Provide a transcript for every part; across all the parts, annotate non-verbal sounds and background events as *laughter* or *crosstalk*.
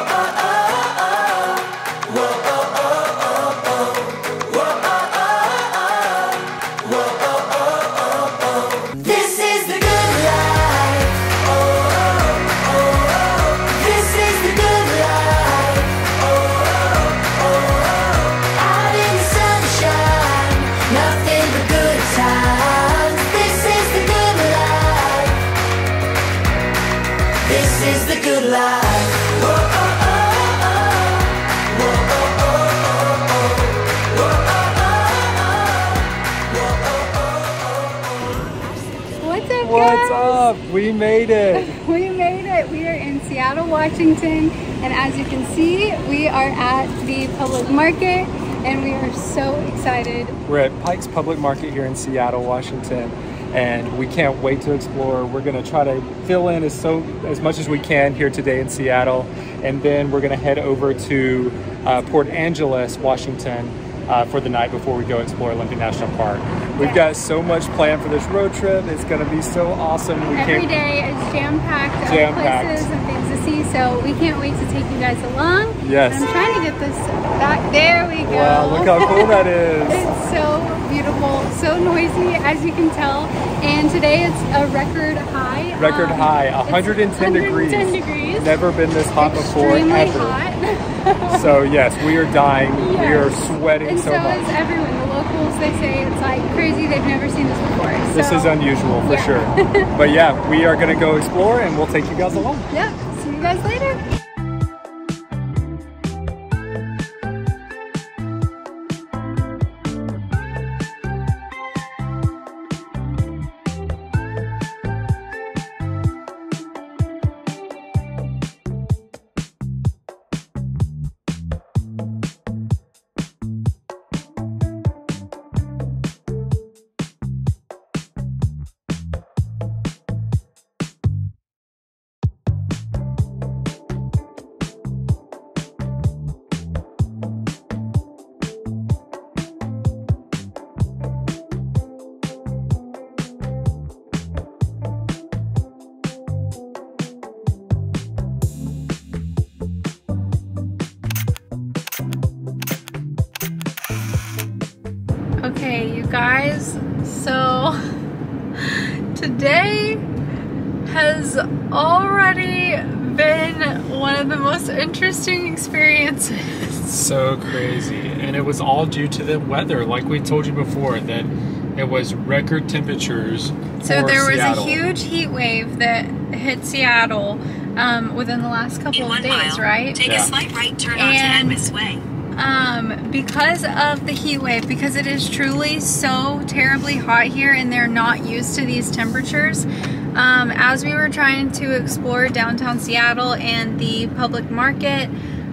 This Washington, and as you can see, we are at the public market, and we are so excited. We're at Pike's Public Market here in Seattle, Washington, and we can't wait to explore. We're gonna try to fill in as so as much as we can here today in Seattle, and then we're gonna head over to uh, Port Angeles, Washington, uh, for the night before we go explore Olympic National Park. We've got so much planned for this road trip. It's gonna be so awesome. We Every day is jam-packed of Jam-packed. places and things to see, so we can't wait to take you guys along. Yes. I'm trying to get this back. There we go. Wow, look how cool that *laughs* is. It's so beautiful, so noisy, as you can tell. And today it's a record high. Record um, high, it's 110 degrees. 110 degrees. Never been this hot before Extremely ever. hot. *laughs* So yes, we are dying. We are sweating And so, so much. is everyone. The locals, they say it's like crazy. They've never seen this before. This is unusual for yeah. sure. *laughs* but yeah, we are gonna go explore and we'll take you guys along. Yep. See you guys later. Guys. So today has already been one of the most interesting experiences. *laughs* so crazy and it was all due to the weather like we told you before that it was record temperatures So for there was Seattle. a huge heat wave that hit Seattle um, within the last couple In of days, mile, right? take Yeah. a slight right turn onto And- Edmonds Way. Um, because of the heat wave, because it is truly so terribly hot here and they're not used to these temperatures. Um, as we were trying to explore downtown Seattle and the public market,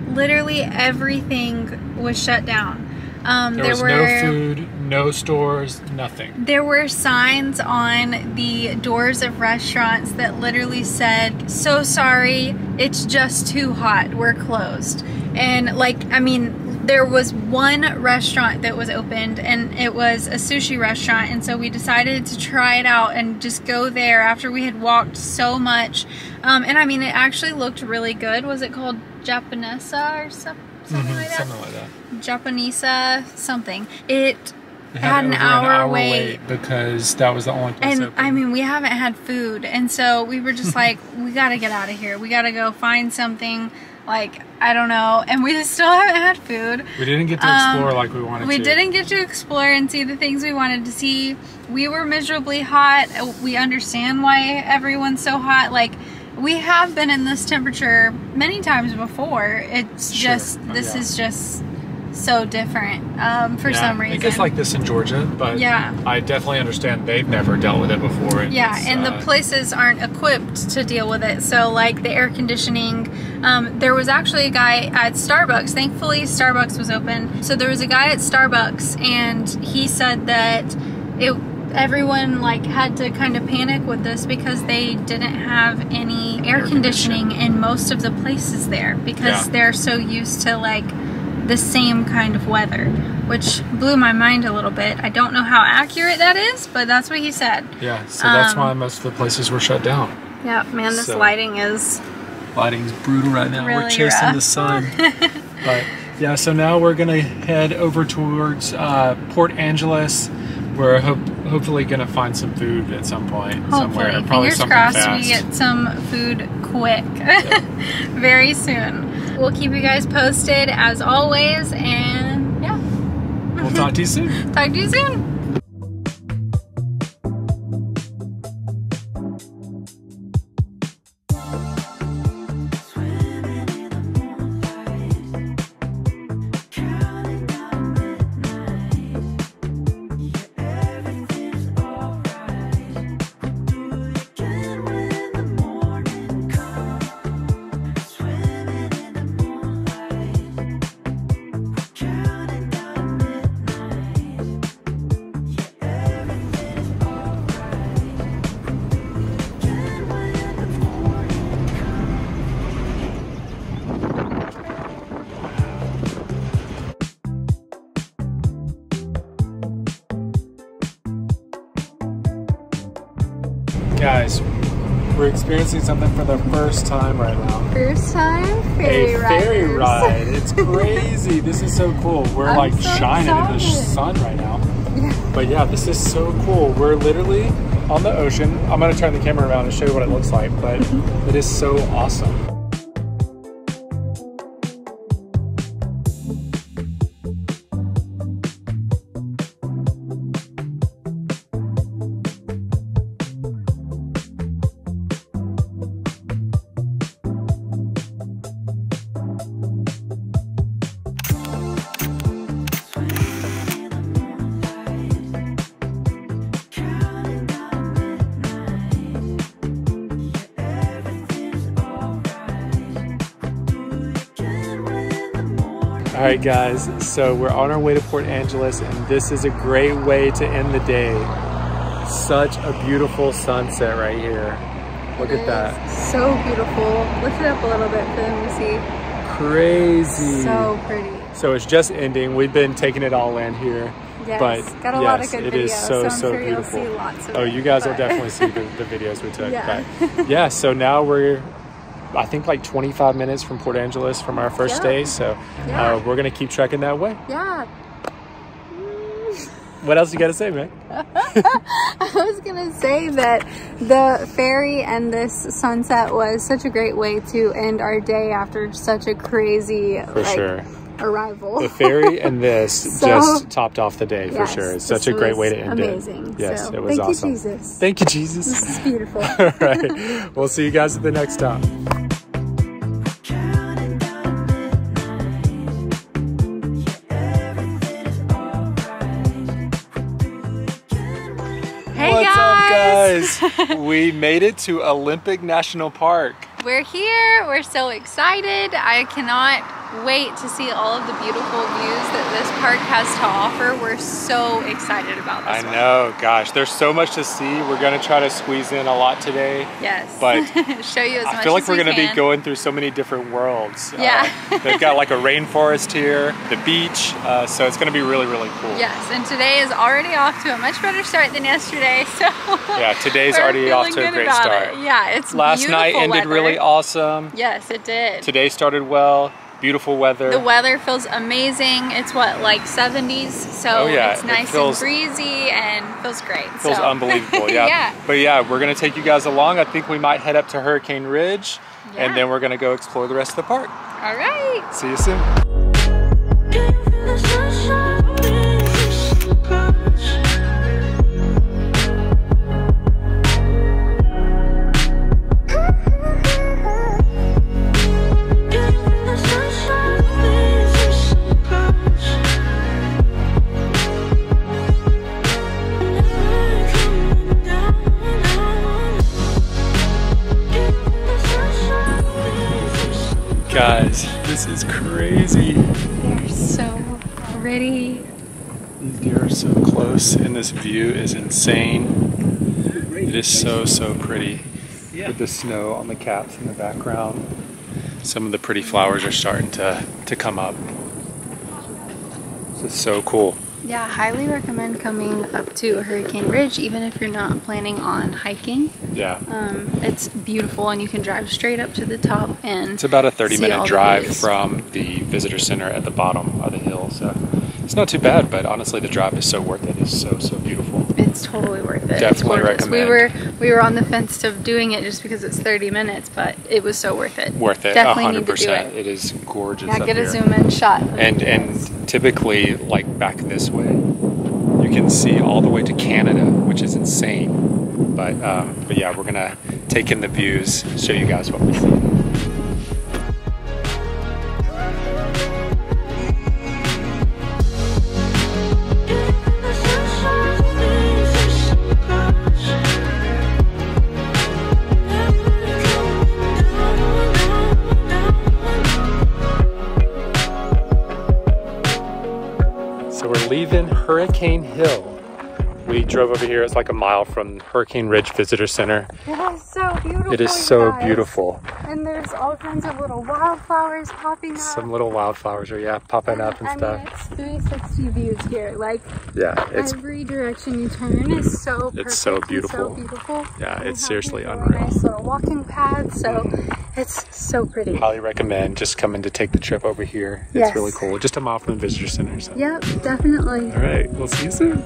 literally everything was shut down. Um, there, was were no food no stores nothing there were signs on the doors of restaurants that literally said, So sorry, it's just too hot, we're closed. And, like, I mean, there was one restaurant that was opened, and it was a sushi restaurant. And so we decided to try it out and just go there after we had walked so much. Um, and I mean, it actually looked really good. Was it called Japanesa or some, something like that? Mm-hmm. something like that Japanesa something. It It had an over hour wait. because that was the only place and open. I mean, we haven't had food, and so we were just *laughs* like, we gotta get out of here. We gotta go find something. Like I don't know, and we still haven't had food. we didn't get to Um, explore like we wanted to We to didn't get to explore and see the things we wanted to see. We were miserably hot. We understand why everyone's so hot. Like we have been in this temperature many times before. It's Sure. just Oh, this yeah. is just so different um, for Yeah, some reason. it gets like this in Georgia but Yeah. I definitely understand they've never dealt with it before and Yeah, and the uh, places aren't equipped to deal with it. So, like the air conditioning, um, there was actually a guy at Starbucks. Thankfully, Starbucks was open. So there was a guy at Starbucks, and he said that it everyone like had to kind of panic with this because they didn't have any air, Air conditioning in most of the places there because Yeah. they're so used to like the same kind of weather, which blew my mind a little bit. I don't know how accurate that is, but that's what he said. yeah so that's um, why most of the places were shut down Yeah, man, this So- lighting is Lighting's brutal right now. We're chasing rough. the sun. *laughs* but yeah, so now we're gonna head over towards uh, Port Angeles. We're hope, hopefully gonna find some food at some point somewhere. Hopefully, Probably fingers something crossed fast. we get some food quick, *laughs* very soon. We'll keep you guys posted as always, and yeah, We'll talk to you soon. *laughs* talk to you soon. Experiencing something for the first time right now. First time ferry a ferry ride. It's *laughs* crazy. this is so cool. We're I'm like so shining in the sun right now. *laughs* But yeah, this is so cool. We're literally on the ocean. I'm gonna turn the camera around and show you what it looks like, but *laughs* it is so awesome. Right, guys. So we're on our way to Port Angeles, and this is a great way to end the day. Such a beautiful sunset right here. Look at that. So beautiful. Lift it up a little bit for them to see. Crazy. So pretty. So it's just ending. We've been taking it all in here. Yes, but got a lot of yes, good it videos, is so, I'm so sure beautiful. you'll see lots of oh, it, you guys will definitely see the, *laughs* the videos we took. Yeah. But yeah, so now we're, I think, like 25 minutes from Port Angeles from our first Yeah. day. So Yeah. uh, we're going to keep trekking that way. Yeah. What else you got to say, man? *laughs* I was gonna say that the ferry and this sunset was such a great way to end our day after such a crazy For like, sure. Arrival. The ferry and this *laughs* So- just topped off the day for Yes, sure. It's such a great way to end amazing. it. Yes, So, it was thank awesome. you, Jesus. Thank you, Jesus. This is beautiful. *laughs* All right. We'll see you guys at the next stop. Hey What's guys. up, guys? *laughs* we made it to Olympic National Park. We're here. We're so excited. I cannot wait to see all of the beautiful views that this park has to offer. We're so excited about this I one. know, gosh, there's so much to see. We're gonna try to squeeze in a lot today. Yes. But *laughs* show you as much I feel like we're we gonna be going through so many different worlds. Yeah. Uh, *laughs* they've got like a rainforest here, the beach, uh, so it's gonna be really, really cool. Yes, and today is already off to a much better start than yesterday. *laughs* So Yeah, today's already off to a great start. It. Yeah, it's Last night ended weather. really awesome. Yes, it did. Today started well. Beautiful weather. The weather feels amazing. It's what like 70s, so Oh, yeah, it's it nice feels- and breezy and feels great. feels so. unbelievable. *laughs* Yeah. yeah. But yeah, we're gonna take you guys along. I think we might head up to Hurricane Ridge, Yeah. and then we're gonna go explore the rest of the park. All right. See you soon. Guys, this is crazy. They're so pretty. These deer are so close, and this view is insane. It is so, so pretty. With the snow on the caps in the background. Some of the pretty flowers are starting to, to come up. This is so cool. Yeah, I highly recommend coming up to Hurricane Ridge, even if you're not planning on hiking. Yeah. Um, it's beautiful, and you can drive straight up to the top. And It's about a 30-minute drive views. from the visitor center at the bottom of the hill. So it's not too bad, but honestly, the drive is so worth it. It's so, so beautiful. It's totally worth it. Definitely gorgeous. We recommend. were we were on the fence of doing it just because it's 30 minutes, but it was so worth it. Worth it, Definitely 100%. need to do it. It is gorgeous. Yeah, get a zoom in shot. And and typically, like back this way, you can see all the way to Canada, which is insane. But um, but yeah, we're gonna take in the views, show you guys what we see. Hurricane Hill. Drove over here. It's like a mile from Hurricane Ridge Visitor Center. It is so beautiful. It is so guys. beautiful. And there's all kinds of little wildflowers popping up. Some little wildflowers are yeah popping up and I stuff. mean, it's 360 views here. Like Yeah, it's every direction you turn is so perfect. It's so beautiful. So beautiful. Yeah, it's seriously unreal. Nice little walking paths. So it's so pretty. highly recommend just coming to take the trip over here. It's Yes. really cool. Just a mile from the visitor center. So. Yep, definitely. All right, we'll see you soon.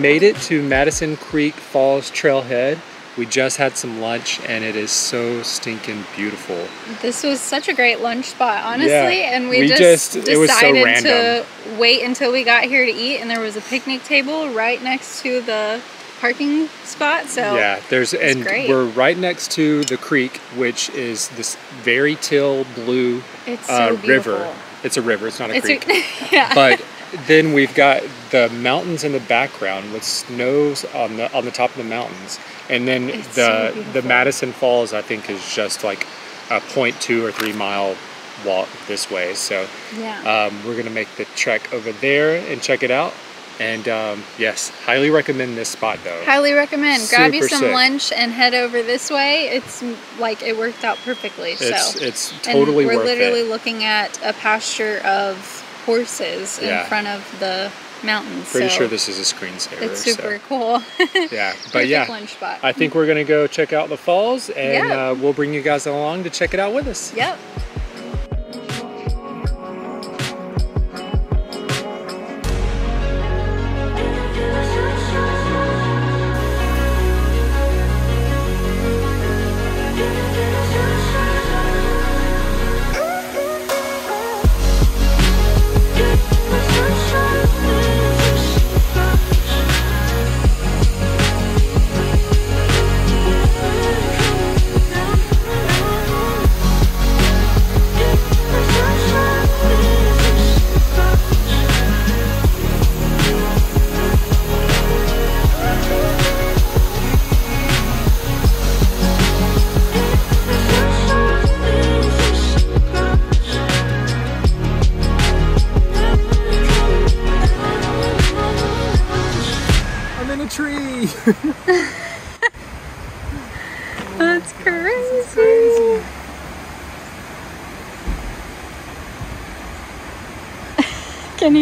Made it to Madison Creek Falls Trailhead. We just had some lunch and it is so stinking beautiful. This was such a great lunch spot, honestly, Yeah, and we, we just, just- it was so decided to wait until we got here to eat, and there was a picnic table right next to the parking spot. So Yeah, there's and great. we're right next to the creek, which is this very till blue it's so uh, river. It's a river. It's not a It's creek. a, *laughs* yeah. but then we've got the mountains in the background with snows on the on the top of the mountains, and then It's the so the. Madison Falls I think is just like a 0.2 or three mile walk this way. So yeah. um, we're gonna make the trek over there and check it out. And um, yes, highly recommend this spot though. Highly recommend. Grab you some sick. lunch and head over this way. It's like it worked out perfectly. It's so it's And we're literally it. looking at a pasture of horses Yeah. in front of the mountains. Pretty so sure this is a screensaver. It's so, super cool. yeah, *laughs* but yeah. I think we're gonna go check out the falls, and Yeah. uh, we'll bring you guys along to check it out with us. Yep.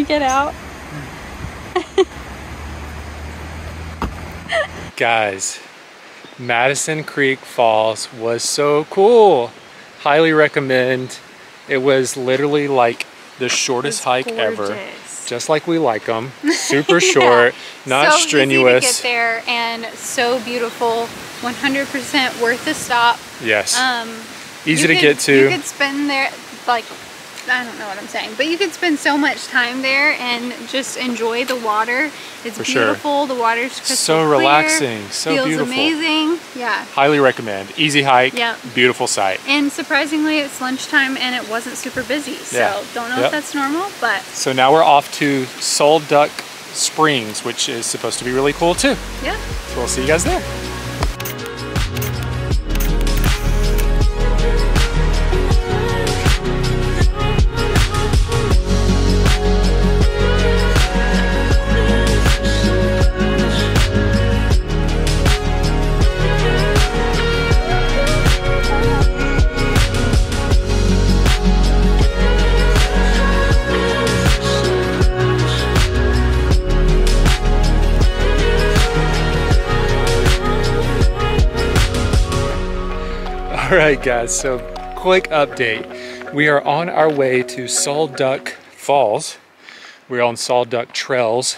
Get out? Guys, Madison Creek Falls was so cool. Highly recommend. It was literally like the shortest hike ever. Just like we like them. *laughs* Super short, not so strenuous. Easy to get there and so beautiful. 100% worth the stop. Yes. Um, Easy to could- get to. You could spend there like I don't know what I'm saying, but you could spend so much time there and just enjoy the water. It's For sure. beautiful. The water's crystal So clear, relaxing, so feels beautiful. amazing. Yeah. Highly recommend. Easy hike. Yeah. Beautiful sight. And surprisingly, it's lunchtime and it wasn't super busy. So Yeah. don't know Yep. if that's normal, but So now we're off to Sol Duc springs, which is supposed to be really cool too. Yeah. So we'll see you guys there. All right, guys, so quick update. We are on our way to Sol Duc Falls. We're on Sol Duc Trails,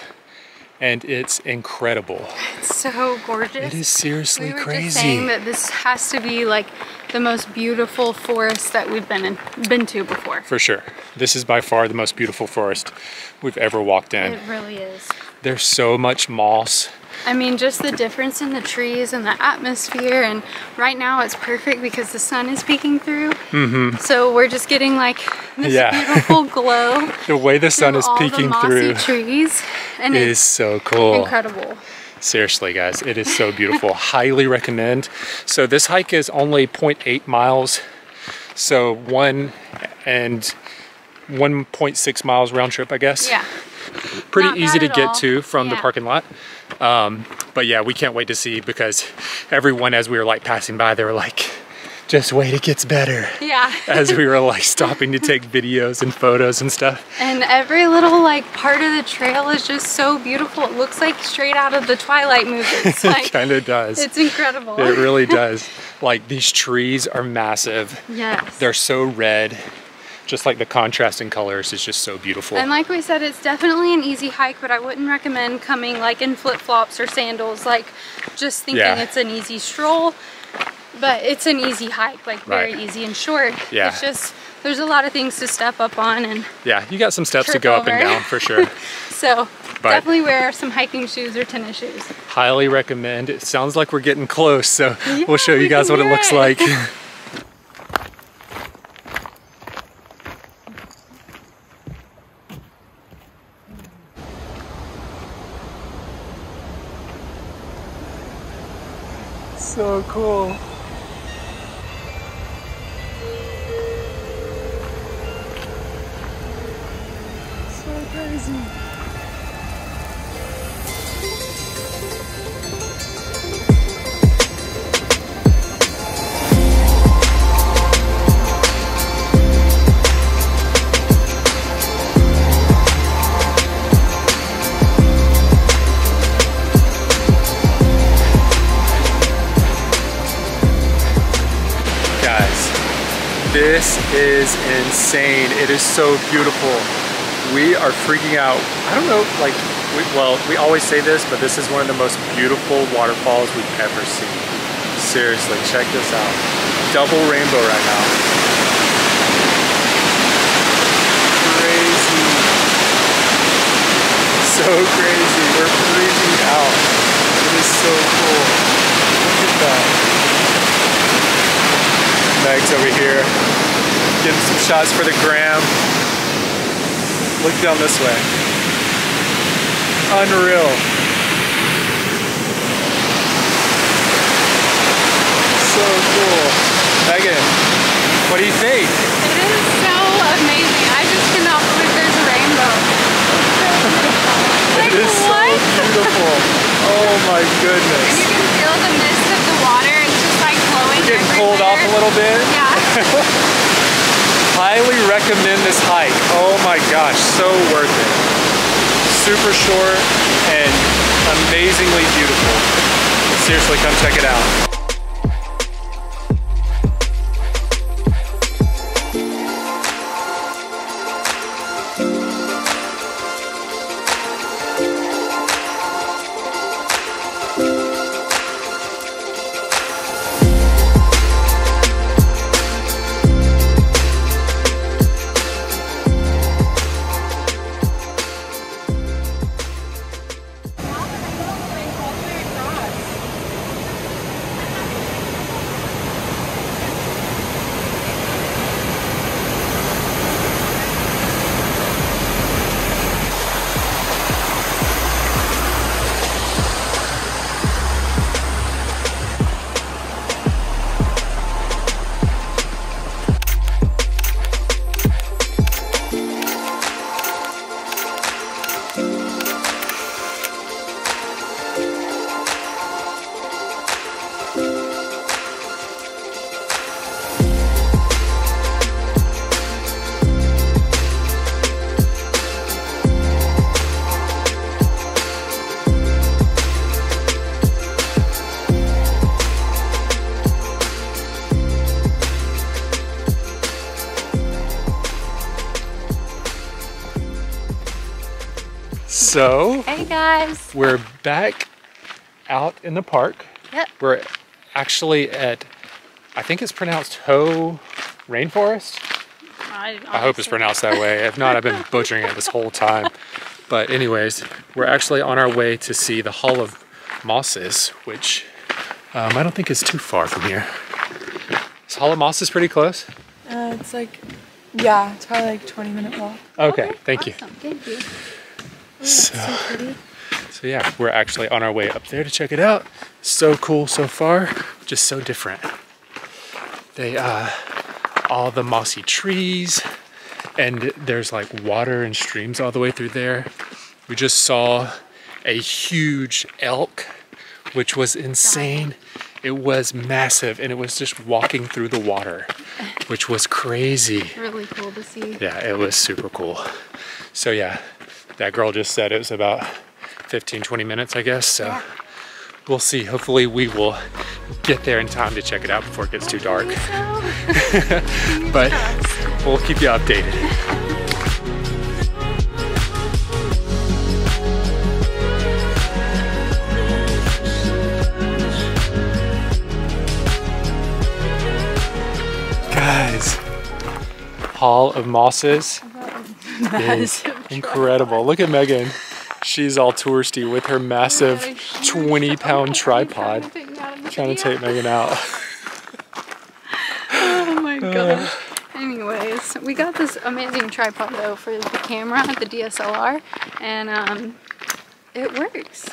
and it's incredible. It's so gorgeous. It is seriously we were crazy. just saying that this has to be like the most beautiful forest that we've been in, been to before. For sure. This is by far the most beautiful forest we've ever walked in. It really is. There's so much moss. I mean, just the difference in the trees and the atmosphere, and right now it's perfect because the sun is peeking through. Mm-hmm. So we're just getting like this Yeah. beautiful *laughs* glow. The way the sun through is all peeking the mossy through trees, and is it's so cool. incredible. Seriously, guys, it is so *laughs* beautiful. Highly recommend. So this hike is only 0.8 miles. So one and 1.6 miles round trip, I guess. Yeah. Pretty not easy to get all. to from the parking lot. Um, but yeah, we can't wait to see because everyone, as we were like passing by, they were like, just wait, it gets better. Yeah. As we *laughs* were like stopping to take videos and photos and stuff. And every little like part of the trail is just so beautiful. It looks like straight out of the Twilight movies. *laughs* it kind of does. it's incredible. It really *laughs* does. Like these trees are massive. yes. They're so red. Just like the contrast in colors is just so beautiful. and like we said, it's definitely an easy hike, but I wouldn't recommend coming like in flip flops or sandals. Like just thinking Yeah. it's an easy stroll, but it's an easy hike, like very Right. easy and short. Yeah. It's just there's a lot of things to step up on, and yeah, you got some steps to go up and down for sure. *laughs* so But- definitely wear some hiking shoes or tennis shoes. Highly recommend. It sounds like we're getting close, so *laughs* we'll show you guys what it looks it. like. *laughs* so cool. So crazy. Is insane. It is so beautiful. We are freaking out. I don't know, like, we, well, we always say this, but this is one of the most beautiful waterfalls we've ever seen. Seriously, check this out. Double rainbow right now. Crazy. So crazy. We're freaking out. It is so cool. Look at that. Meg's over here getting some shots for the gram. Look down this way. Unreal. So cool. Megan, what do you think? It is so amazing. I just cannot believe there's a rainbow. It is so what? beautiful. Oh my goodness. You can feel the mist of the water. It's just like flowing Getting pulled off a little bit. Yeah. *laughs* Highly recommend this hike. Oh my gosh, so worth it. Super short and amazingly beautiful. Seriously, come check it out. So Hey guys. we're back out in the park. Yep. We're actually at, I think it's pronounced Hoh Rainforest. I, I hope it's pronounced that way. If not, I've been *laughs* butchering it this whole time. But anyways, we're actually on our way to see the Hall of Mosses, which um, I don't think is too far from here. Is Hall of Mosses pretty close? Uh, it's like, yeah, it's probably like 20 minute walk. Okay, thank you. Thank you. So, So so yeah, we're actually on our way up there to check it out. So cool so far, just so different. They, uh, all the mossy trees, and there's like water and streams all the way through there. We just saw a huge elk, which was insane. It was massive, and it was just walking through the water, which was crazy. Really cool to see. Yeah, it was super cool. So yeah, that girl just said it was about 15, 20 minutes, I guess. So Yeah. we'll see. Hopefully we will get there in time to check it out before it gets too dark. *laughs* But we'll keep you updated. Guys, Hall of Mosses *laughs* is *laughs* incredible. Look at Megan. She's all touristy with her massive 20 pound tripod trying to take Megan out. *laughs* *laughs* Oh my gosh. Anyways, we got this amazing tripod though for the camera, the DSLR, and um, it works.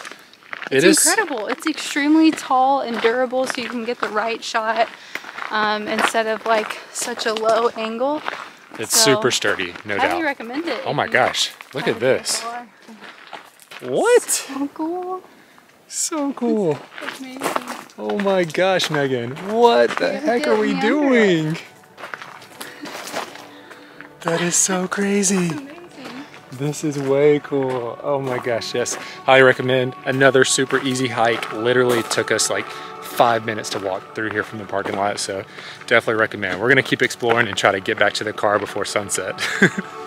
It It's is incredible. It's extremely tall and durable, so you can get the right shot um, instead of like such a low angle. It's so, super sturdy, no Highly doubt. recommend it. Oh my gosh, look at this. What? So cool. So cool. Oh my gosh, Megan. What the heck are we me under it. doing? That is so crazy. This is way cool. Oh my gosh, yes. Highly recommend. Another super easy hike. Literally took us like five minutes to walk through here from the parking lot. So definitely recommend. We're gonna keep exploring and try to get back to the car before sunset. *laughs*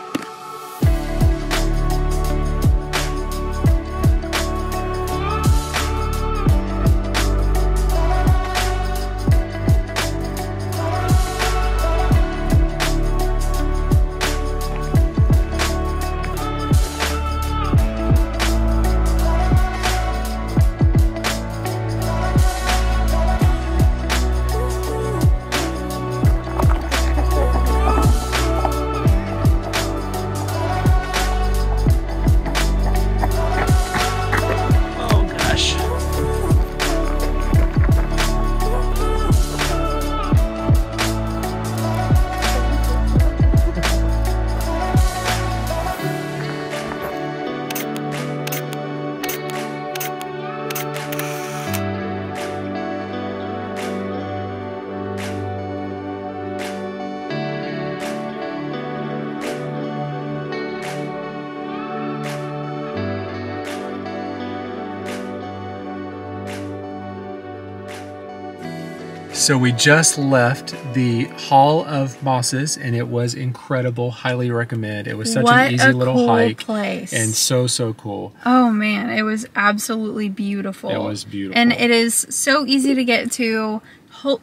So we just left the Hall of Mosses and it was incredible. Highly recommend. It was such What an easy a little cool hike place. and so so cool. Oh man, it was absolutely beautiful. It was beautiful. And it is so easy to get to,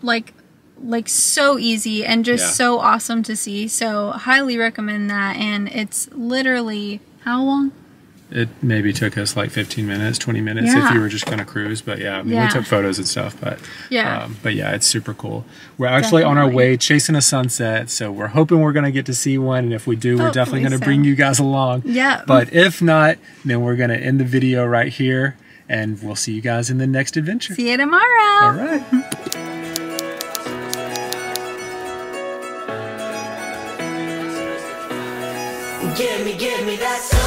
like like so easy and just Yeah. so awesome to see. So highly recommend that and it's literally how long? It maybe took us like 15 minutes, 20 minutes Yeah. if you were just going to cruise. But yeah, I mean, Yeah. we took photos and stuff. But Yeah. um, but yeah, it's super cool. We're actually on our way chasing a sunset, so we're hoping we're going to get to see one. And if we do, we're definitely going to so. bring you guys along. Yeah. But if not, then we're going to end the video right here, and we'll see you guys in the next adventure. See you tomorrow. All right. Give me, give me that soul.